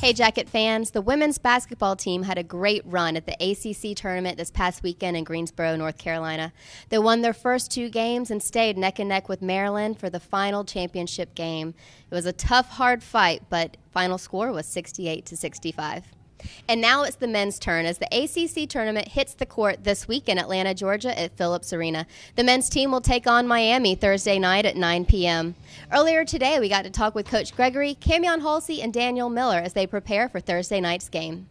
Hey, Jacket fans, the women's basketball team had a great run at the ACC tournament this past weekend in Greensboro, North Carolina. They won their first two games and stayed neck and neck with Maryland for the final championship game. It was a tough, hard fight, but final score was 68 to 65. And now it's the men's turn as the ACC tournament hits the court this week in Atlanta, Georgia at Phillips Arena. The men's team will take on Miami Thursday night at 9 p.m. Earlier today, we got to talk with Coach Gregory, Kammeon Holsey, and Daniel Miller as they prepare for Thursday night's game.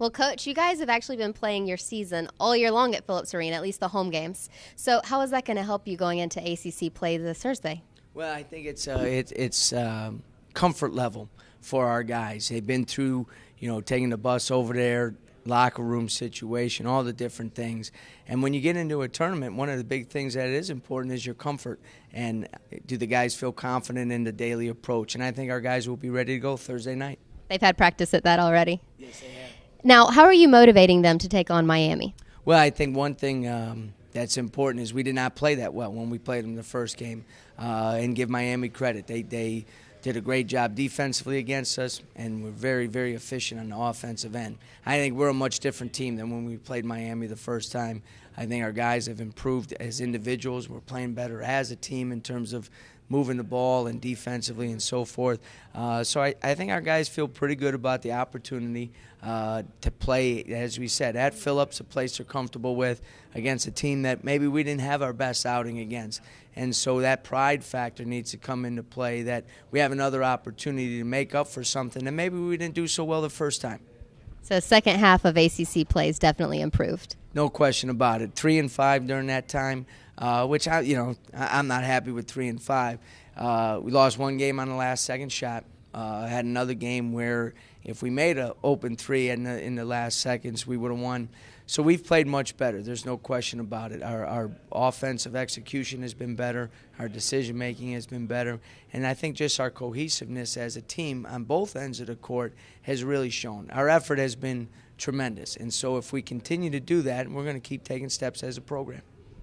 Well, Coach, you guys have actually been playing your season all year long at Phillips Arena, at least the home games. So, how is that going to help you going into ACC play this Thursday? Well, I think it's uh, it, it's um, comfort level for our guys. They've been through, you know, taking the bus over there, locker room situation, all the different things. And when you get into a tournament, one of the big things that is important is your comfort. And do the guys feel confident in the daily approach? And I think our guys will be ready to go Thursday night. They've had practice at that already. Yes, they have. Now, how are you motivating them to take on Miami? Well, I think one thing um, that's important is we did not play that well when we played them the first game, uh, and give Miami credit. They they did a great job defensively against us, and we're very, very efficient on the offensive end. I think we're a much different team than when we played Miami the first time. I think our guys have improved as individuals. We're playing better as a team in terms of moving the ball and defensively and so forth. Uh, so I, I, think our guys feel pretty good about the opportunity uh, to play, as we said, at Phillips, a place they're comfortable with, against a team that maybe we didn't have our best outing against. And so that pride factor needs to come into play that we have another opportunity to make up for something that maybe we didn't do so well the first time. So second half of ACC plays definitely improved. No question about it. Three and five during that time uh, which I, you know, I, am not happy with three and five. Uh, we lost one game on the last second shot. Uh, had another game where if we made an open three in the, in the last seconds, we would have won. So we've played much better. There's no question about it. Our, our offensive execution has been better. Our decision making has been better. And I think just our cohesiveness as a team on both ends of the court has really shown. Our effort has been tremendous. And so if we continue to do that, we're going to keep taking steps as a program.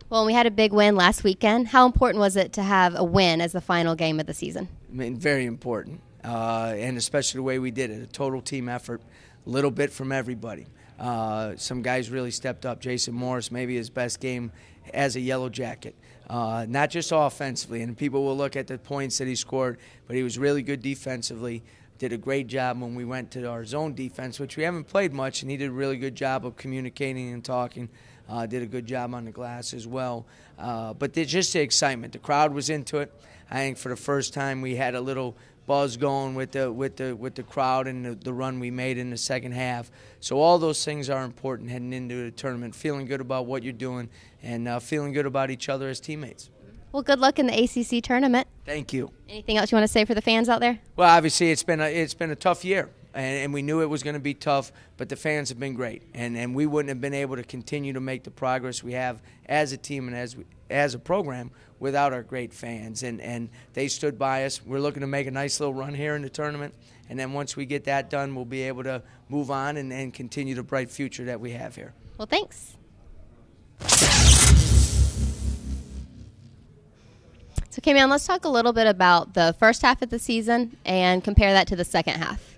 Well, we had a big win last weekend. How important was it to have a win as the final game of the season? I mean, very important, uh, and especially the way we did it a total team effort, a little bit from everybody. Uh, some guys really stepped up. Jason Morris, maybe his best game as a yellow jacket. Uh, not just offensively, and people will look at the points that he scored, but he was really good defensively. Did a great job when we went to our zone defense, which we haven't played much, and he did a really good job of communicating and talking. Uh, did a good job on the glass as well. Uh, but just the excitement. The crowd was into it. I think for the first time we had a little buzz going with the with the with the crowd and the, the, run we made in the second half. So all those things are important heading into the tournament. Feeling good about what you're doing and uh, feeling good about each other as teammates. Well, good luck in the ACC tournament. Thank you. Anything else you want to say for the fans out there? Well, obviously it's been a, it's been a tough year and, and we knew it was going to be tough, but the fans have been great, and, and we wouldn't have been able to continue to make the progress we have as a team and as as a program without our great fans, and and they stood by us. We're looking to make a nice little run here in the tournament, and then once we get that done, we'll be able to move on and, and continue the bright future that we have here. Well, thanks. So, Kammeon, let's talk a little bit about the first half of the season and compare that to the second half.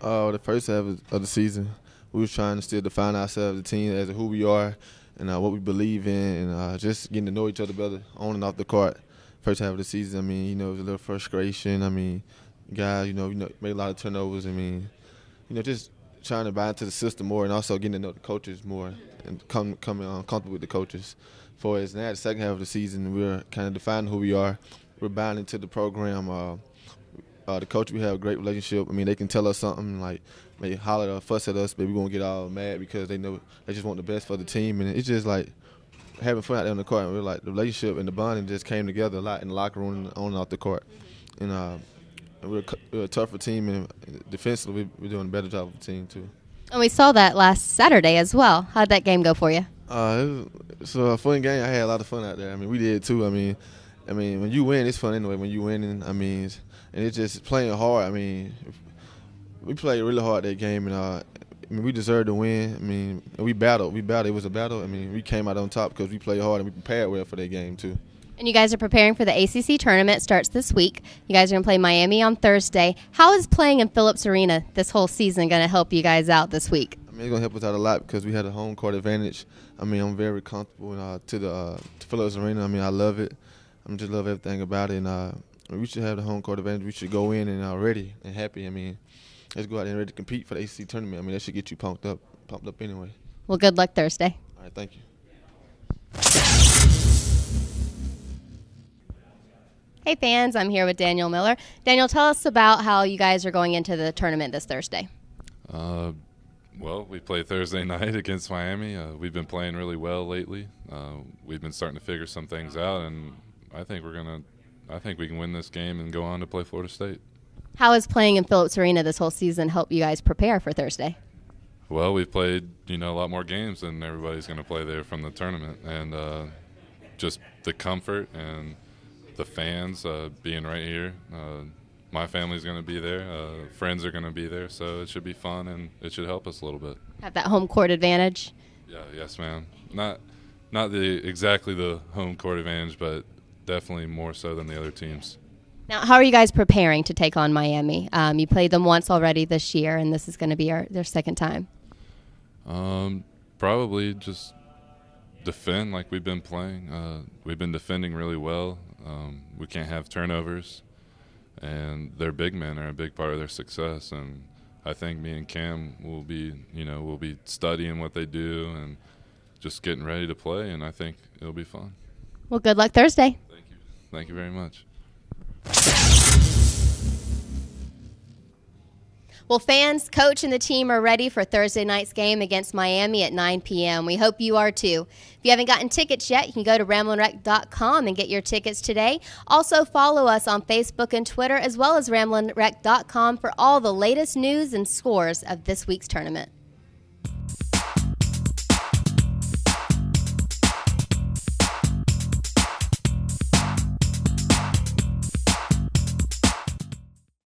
Uh, the first half of the season, we was trying to still define ourselves, the team, as who we are and uh, what we believe in, and uh, just getting to know each other better on and off the court. First half of the season, I mean, you know, it was a little frustration. I mean, guys, you know, you know, made a lot of turnovers. I mean, you know, just trying to buy into the system more, and also getting to know the coaches more, and come coming um, comfortable with the coaches. For us now, the second half of the season, we're kind of defining who we are. We're buying into the program. Uh, uh, the coach, we have a great relationship. I mean, they can tell us something like they holler or fuss at us, but we won't get all mad because they know they just want the best for the team, and it's just like having fun out there on the court. And we're like the relationship and the bonding just came together a lot in the locker room and on and off the court. And uh, we're, we're, a tougher team, and defensively, we're doing a better job of the team too. And we saw that last Saturday as well. How'd that game go for you? Uh, it's a fun game. I had a lot of fun out there. I mean, we did too. I mean, I mean, when you win, it's fun anyway. When you win, I mean, and it's just playing hard. I mean, we played really hard that game, and uh, I mean, we deserved to win. I mean, we battled. We battled. It was a battle. I mean, we came out on top because we played hard and we prepared well for that game too. And you guys are preparing for the ACC tournament. Starts this week. You guys are going to play Miami on Thursday. How is playing in Phillips Arena this whole season going to help you guys out this week? I mean, it's gonna help us out a lot because we had a home court advantage. I mean, I'm very comfortable uh, to the uh, to Phillips Arena. I mean, I love it. I just love everything about it. And uh, we should have the home court advantage. We should go in and uh, ready and happy. I mean, let's go out and ready to compete for the AC tournament. I mean, that should get you pumped up, pumped up anyway. Well, good luck Thursday. All right, thank you. Hey fans, I'm here with Daniel Miller. Daniel, tell us about how you guys are going into the tournament this Thursday. Uh, well, we play Thursday night against Miami. Uh, we've been playing really well lately. Uh, we've been starting to figure some things out, and I think we're gonna. I think we can win this game and go on to play Florida State. How has playing in Phillips Arena this whole season helped you guys prepare for Thursday? Well, we've played you know a lot more games than everybody's going to play there from the tournament, and uh, just the comfort and the fans uh, being right here. Uh, my family's going to be there. Uh, friends are going to be there, so it should be fun and it should help us a little bit. Have that home court advantage. Yeah, yes, ma'am. Not not the exactly the home court advantage, but definitely more so than the other teams. Now, how are you guys preparing to take on Miami? Um, you played them once already this year, and this is going to be our, their second time. Um, probably just defend like we've been playing. Uh, we've been defending really well. Um, we can't have turnovers, and their big men are a big part of their success. And I think me and Cam will be, you know, we'll be studying what they do and just getting ready to play. And I think it'll be fun. Well, good luck Thursday. Thank you. Very much. Well, fans, coach, and the team are ready for Thursday night's game against Miami at 9 p.m. We hope you are too. If you haven't gotten tickets yet, you can go to ramblinwreck.com and get your tickets today. Also, follow us on Facebook and Twitter, as well as ramblinwreck.com for all the latest news and scores of this week's tournament.